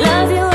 Love you.